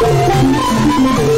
Música